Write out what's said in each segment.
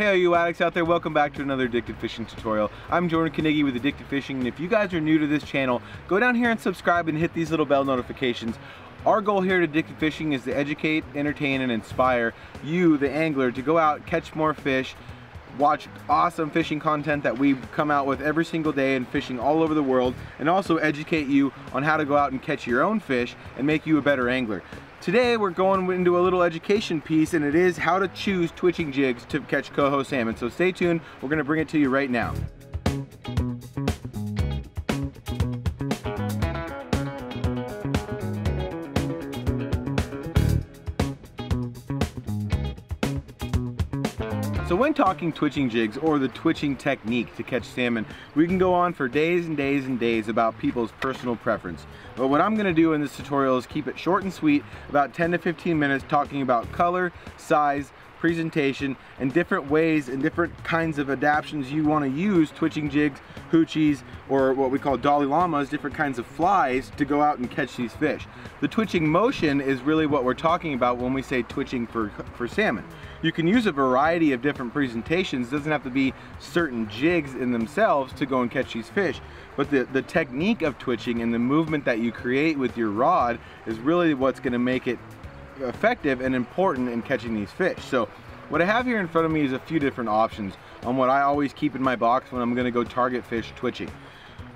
Hey you addicts out there, welcome back to another Addicted Fishing tutorial. I'm Jordan Knigge with Addicted Fishing and if you guys are new to this channel, go down here and subscribe and hit these little bell notifications. Our goal here at Addicted Fishing is to educate, entertain, and inspire you, the angler, to go out, catch more fish, watch awesome fishing content that we come out with every single day and fishing all over the world and also educate you on how to go out and catch your own fish and make you a better angler. Today we're going into a little education piece and it is how to choose twitching jigs to catch coho salmon. So stay tuned, we're gonna bring it to you right now. When talking twitching jigs or the twitching technique to catch salmon, we can go on for days and days and days about people's personal preference. But what I'm gonna do in this tutorial is keep it short and sweet, about 10 to 15 minutes talking about color, size, presentation, and different ways and different kinds of adaptations you want to use twitching jigs, hoochies, or what we call dolly llamas, different kinds of flies to go out and catch these fish. The twitching motion is really what we're talking about when we say twitching for, for salmon. You can use a variety of different presentations. It doesn't have to be certain jigs in themselves to go and catch these fish. But the, the technique of twitching and the movement that you create with your rod is really what's gonna make it effective and important in catching these fish. So what I have here in front of me is a few different options on what I always keep in my box when I'm gonna go target fish twitching.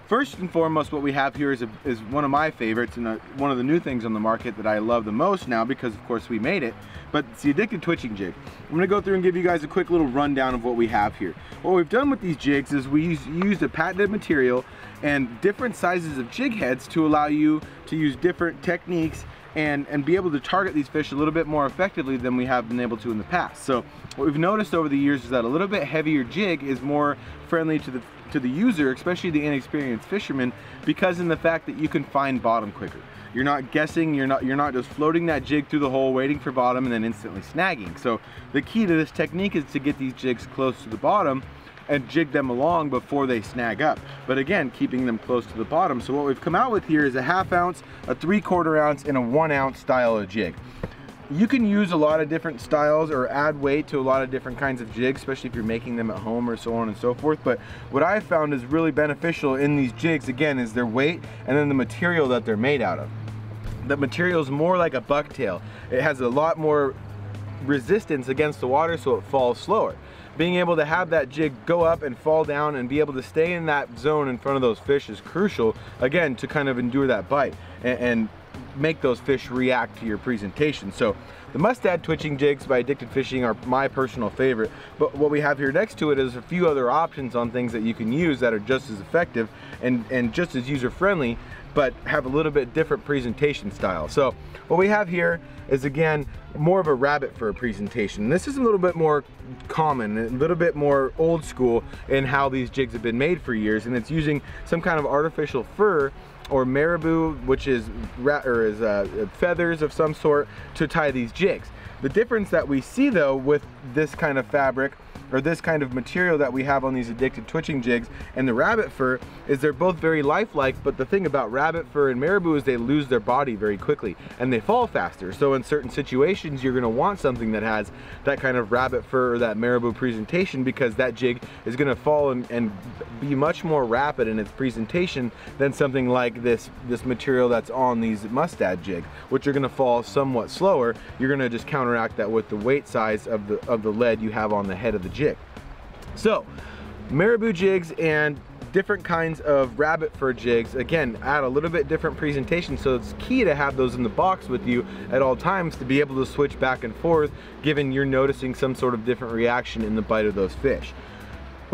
First and foremost, what we have here is, a, is one of my favorites and a, one of the new things on the market that I love the most now because of course we made it, but it's the Addicted Twitching Jig. I'm gonna go through and give you guys a quick little rundown of what we have here. What we've done with these jigs is we use, used a patented material and different sizes of jig heads to allow you to use different techniques and, and be able to target these fish a little bit more effectively than we have been able to in the past. So what we've noticed over the years is that a little bit heavier jig is more friendly to the to the user, especially the inexperienced fisherman, because in the fact that you can find bottom quicker. You're not guessing, you're not, you're not just floating that jig through the hole, waiting for bottom and then instantly snagging. So the key to this technique is to get these jigs close to the bottom and jig them along before they snag up. But again, keeping them close to the bottom. So what we've come out with here is a half ounce, a three quarter ounce, and a one ounce style of jig. You can use a lot of different styles or add weight to a lot of different kinds of jigs, especially if you're making them at home or so on and so forth. But what I've found is really beneficial in these jigs, again, is their weight and then the material that they're made out of. The material is more like a bucktail. It has a lot more resistance against the water so it falls slower being able to have that jig go up and fall down and be able to stay in that zone in front of those fish is crucial, again, to kind of endure that bite and, and make those fish react to your presentation. So the Mustad twitching jigs by Addicted Fishing are my personal favorite, but what we have here next to it is a few other options on things that you can use that are just as effective and, and just as user-friendly, but have a little bit different presentation style. So what we have here is again, more of a rabbit fur presentation. This is a little bit more common, a little bit more old school in how these jigs have been made for years, and it's using some kind of artificial fur or marabou, which is, or is uh, feathers of some sort to tie these jigs. The difference that we see though with this kind of fabric or this kind of material that we have on these addicted twitching jigs and the rabbit fur is they're both very lifelike but the thing about rabbit fur and marabou is they lose their body very quickly and they fall faster. So in certain situations you're going to want something that has that kind of rabbit fur or that marabou presentation because that jig is going to fall and, and be much more rapid in its presentation than something like this this material that's on these mustad jigs which are going to fall somewhat slower. You're going to just counteract that with the weight size of the of the lead you have on the head of the jig jig. So, marabou jigs and different kinds of rabbit fur jigs, again, add a little bit different presentation, so it's key to have those in the box with you at all times to be able to switch back and forth, given you're noticing some sort of different reaction in the bite of those fish.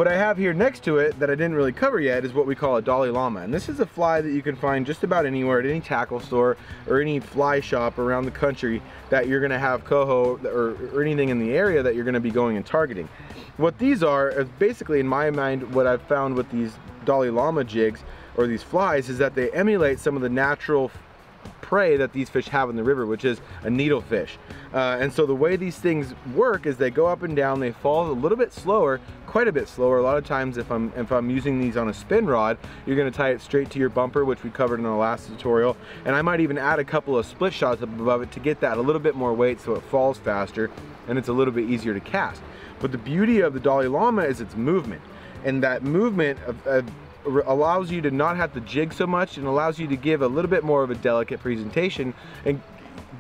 What I have here next to it that I didn't really cover yet is what we call a dolly Llama. And this is a fly that you can find just about anywhere at any tackle store or any fly shop around the country that you're gonna have coho or, or anything in the area that you're gonna be going and targeting. What these are is basically in my mind what I've found with these dolly Llama jigs or these flies is that they emulate some of the natural prey that these fish have in the river, which is a needlefish. Uh, and so the way these things work is they go up and down, they fall a little bit slower, quite a bit slower. A lot of times if I'm, if I'm using these on a spin rod, you're gonna tie it straight to your bumper, which we covered in the last tutorial. And I might even add a couple of split shots up above it to get that a little bit more weight so it falls faster and it's a little bit easier to cast. But the beauty of the Dolly Llama is its movement. And that movement of, of allows you to not have to jig so much and allows you to give a little bit more of a delicate presentation and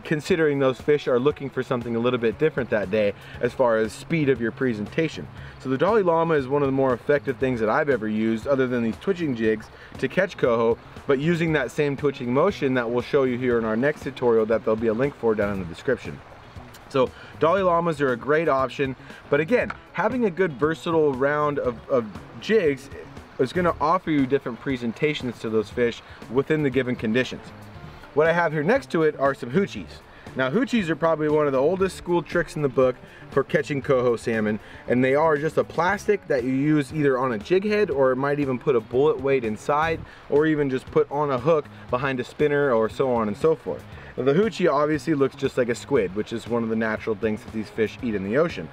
considering those fish are looking for something a little bit different that day as far as speed of your presentation. So the Dolly Llama is one of the more effective things that I've ever used other than these twitching jigs to catch coho, but using that same twitching motion that we'll show you here in our next tutorial that there'll be a link for down in the description. So Dolly Llamas are a great option, but again, having a good versatile round of, of jigs is gonna offer you different presentations to those fish within the given conditions. What I have here next to it are some hoochies. Now hoochies are probably one of the oldest school tricks in the book for catching coho salmon and they are just a plastic that you use either on a jig head or it might even put a bullet weight inside or even just put on a hook behind a spinner or so on and so forth. Now, the hoochie obviously looks just like a squid which is one of the natural things that these fish eat in the ocean.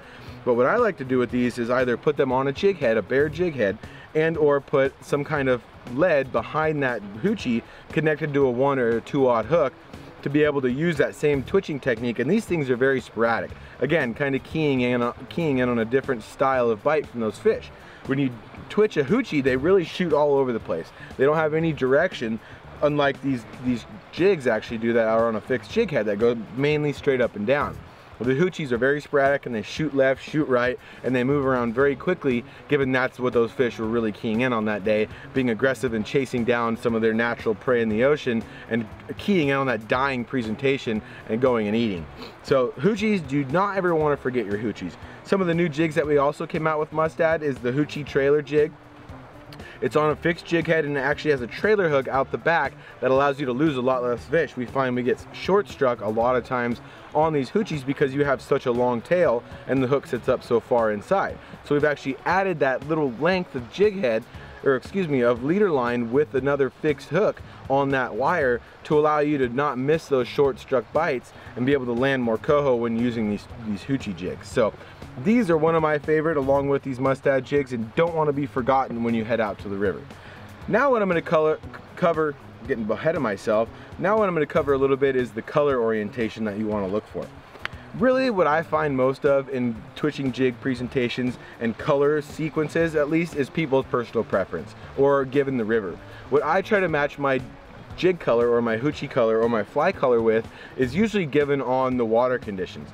But what I like to do with these is either put them on a jig head, a bare jig head, and or put some kind of lead behind that hoochie connected to a one or a two odd hook to be able to use that same twitching technique. And these things are very sporadic. Again kind of keying in on, keying in on a different style of bite from those fish. When you twitch a hoochie they really shoot all over the place. They don't have any direction unlike these these jigs actually do that are on a fixed jig head that go mainly straight up and down well, the hoochies are very sporadic and they shoot left, shoot right, and they move around very quickly, given that's what those fish were really keying in on that day, being aggressive and chasing down some of their natural prey in the ocean and keying in on that dying presentation and going and eating. So hoochies, do not ever want to forget your hoochies. Some of the new jigs that we also came out with Mustad is the hoochie trailer jig. It's on a fixed jig head and it actually has a trailer hook out the back that allows you to lose a lot less fish. We find we get short struck a lot of times on these hoochies because you have such a long tail and the hook sits up so far inside. So we've actually added that little length of jig head or excuse me, of leader line with another fixed hook on that wire to allow you to not miss those short struck bites and be able to land more coho when using these, these hoochie jigs. So these are one of my favorite along with these mustad jigs and don't want to be forgotten when you head out to the river. Now what I'm going to color, cover, getting ahead of myself, now what I'm going to cover a little bit is the color orientation that you want to look for. Really what I find most of in twitching jig presentations and color sequences at least is people's personal preference or given the river. What I try to match my jig color or my hoochie color or my fly color with is usually given on the water conditions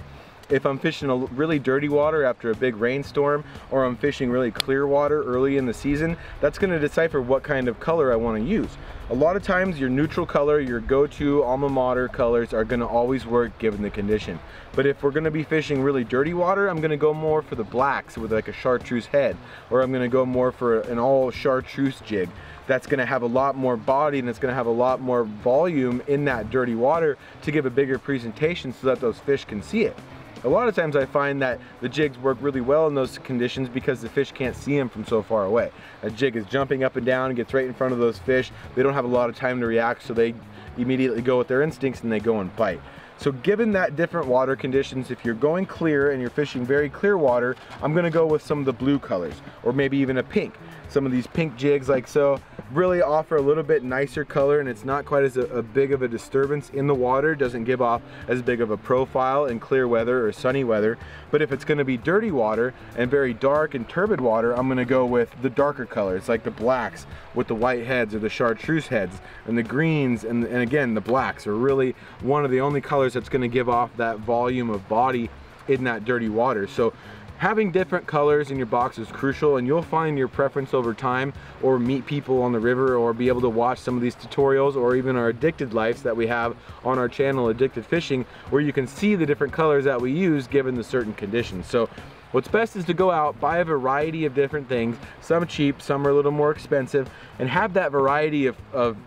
if I'm fishing a really dirty water after a big rainstorm or I'm fishing really clear water early in the season, that's gonna decipher what kind of color I wanna use. A lot of times your neutral color, your go-to alma mater colors are gonna always work given the condition. But if we're gonna be fishing really dirty water, I'm gonna go more for the blacks with like a chartreuse head, or I'm gonna go more for an all chartreuse jig that's gonna have a lot more body and it's gonna have a lot more volume in that dirty water to give a bigger presentation so that those fish can see it. A lot of times I find that the jigs work really well in those conditions because the fish can't see them from so far away. A jig is jumping up and down gets right in front of those fish. They don't have a lot of time to react so they immediately go with their instincts and they go and bite. So given that different water conditions, if you're going clear and you're fishing very clear water, I'm gonna go with some of the blue colors or maybe even a pink. Some of these pink jigs like so really offer a little bit nicer color and it's not quite as a, a big of a disturbance in the water, doesn't give off as big of a profile in clear weather or sunny weather. But if it's gonna be dirty water and very dark and turbid water, I'm gonna go with the darker colors like the blacks with the white heads or the chartreuse heads and the greens and, and again the blacks are really one of the only colors that's gonna give off that volume of body in that dirty water. So having different colors in your box is crucial and you'll find your preference over time or meet people on the river or be able to watch some of these tutorials or even our addicted lives that we have on our channel addicted fishing where you can see the different colors that we use given the certain conditions so What's best is to go out, buy a variety of different things, some cheap, some are a little more expensive, and have that variety of, of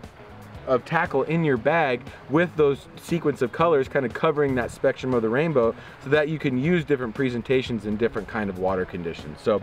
of tackle in your bag with those sequence of colors kind of covering that spectrum of the rainbow so that you can use different presentations in different kind of water conditions. So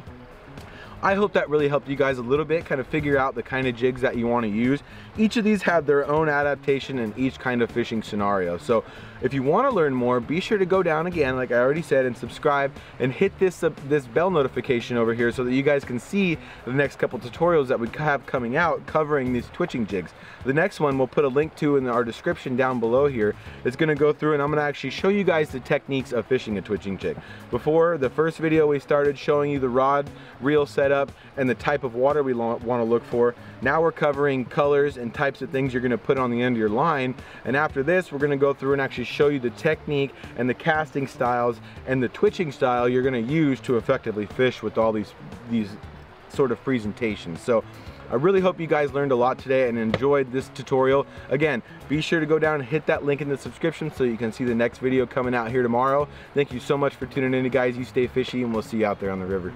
I hope that really helped you guys a little bit kind of figure out the kind of jigs that you want to use. Each of these have their own adaptation in each kind of fishing scenario. So if you want to learn more, be sure to go down again, like I already said, and subscribe and hit this, uh, this bell notification over here so that you guys can see the next couple tutorials that we have coming out covering these twitching jigs. The next one we'll put a link to in our description down below here. It's going to go through and I'm going to actually show you guys the techniques of fishing a twitching jig. Before the first video we started showing you the rod reel setup and the type of water we want to look for. Now we're covering colors and types of things you're going to put on the end of your line and after this we're going to go through and actually show you the technique and the casting styles and the twitching style you're going to use to effectively fish with all these these sort of presentations. So I really hope you guys learned a lot today and enjoyed this tutorial. Again, be sure to go down and hit that link in the subscription so you can see the next video coming out here tomorrow. Thank you so much for tuning in, guys. You stay fishy and we'll see you out there on the river.